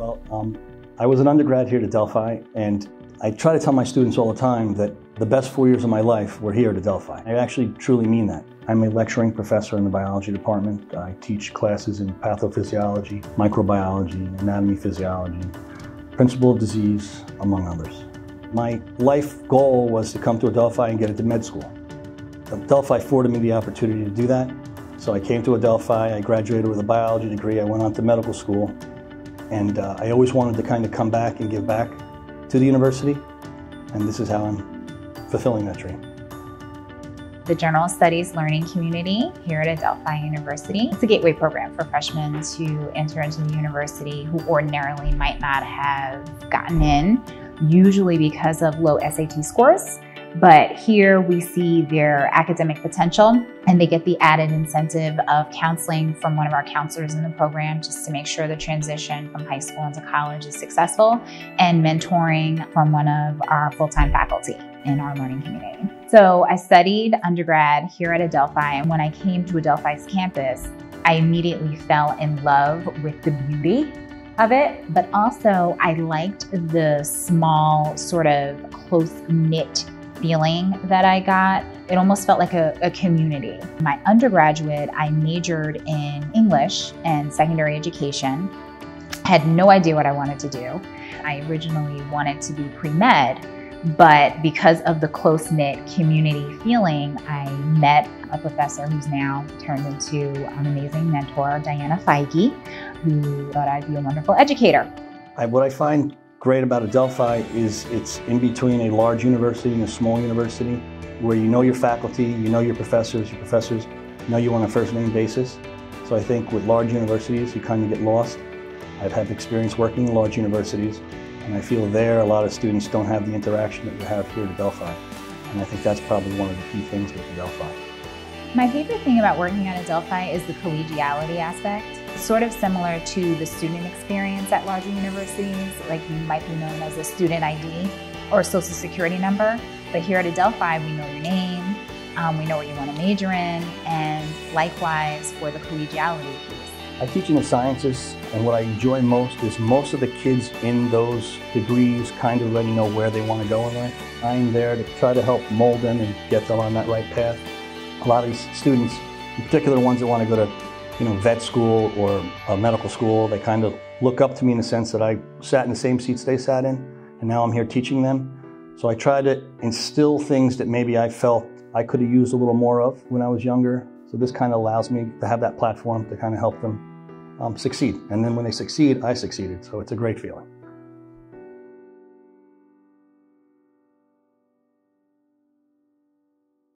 Um, I was an undergrad here at Adelphi, and I try to tell my students all the time that the best four years of my life were here at Adelphi. I actually truly mean that. I'm a lecturing professor in the biology department. I teach classes in pathophysiology, microbiology, anatomy physiology, principle of disease, among others. My life goal was to come to Adelphi and get into med school. Adelphi afforded me the opportunity to do that. So I came to Adelphi, I graduated with a biology degree, I went on to medical school, and uh, I always wanted to kind of come back and give back to the university, and this is how I'm fulfilling that dream. The General Studies Learning Community here at Adelphi University. It's a gateway program for freshmen to enter into the university who ordinarily might not have gotten in, usually because of low SAT scores. But here we see their academic potential and they get the added incentive of counseling from one of our counselors in the program just to make sure the transition from high school into college is successful and mentoring from one of our full-time faculty in our learning community. So I studied undergrad here at Adelphi and when I came to Adelphi's campus, I immediately fell in love with the beauty of it, but also I liked the small, sort of close knit feeling that I got. It almost felt like a, a, community. My undergraduate, I majored in English and secondary education. Had no idea what I wanted to do. I originally wanted to be pre med, but because of the close knit community feeling, I met a professor who's now turned into an amazing mentor, Diana Feige, who thought I'd be a wonderful educator. I, what I find great about Adelphi is it's in between a large university and a small university where you know your faculty, you know your professors, your professors know you on a first name basis. So I think with large universities, you kind of get lost. I've had experience working in large universities, and I feel there a lot of students don't have the interaction that you have here at Adelphi. And I think that's probably one of the key things with Adelphi. My favorite thing about working at Adelphi is the collegiality aspect sort of similar to the student experience at larger universities, like you might be known as a student ID or a social security number. But here at Adelphi, we know your name, um, we know what you want to major in, and likewise for the collegiality piece. I teach in the sciences, and what I enjoy most is most of the kids in those degrees kind of already know where they want to go in life. I'm there to try to help mold them and get them on that right path. A lot of these students, in particular ones that want to go to you know, vet school or a medical school. They kind of look up to me in the sense that I sat in the same seats they sat in, and now I'm here teaching them. So I try to instill things that maybe I felt I could have used a little more of when I was younger. So this kind of allows me to have that platform to kind of help them um, succeed. And then when they succeed, I succeeded. So it's a great feeling.